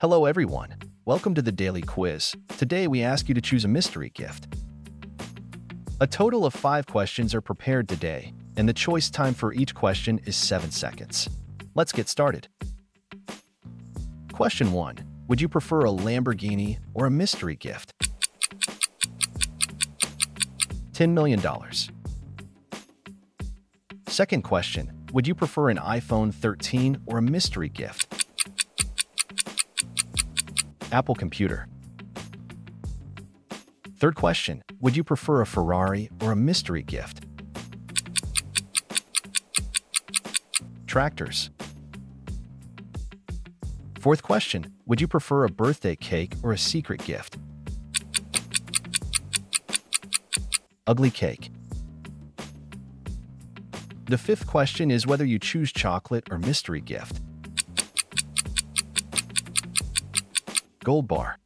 Hello, everyone. Welcome to the Daily Quiz. Today, we ask you to choose a mystery gift. A total of five questions are prepared today, and the choice time for each question is seven seconds. Let's get started. Question 1. Would you prefer a Lamborghini or a mystery gift? $10 million. Second question. Would you prefer an iPhone 13 or a mystery gift? Apple Computer. Third question. Would you prefer a Ferrari or a mystery gift? Tractors. Fourth question. Would you prefer a birthday cake or a secret gift? Ugly cake. The fifth question is whether you choose chocolate or mystery gift. Gold bar.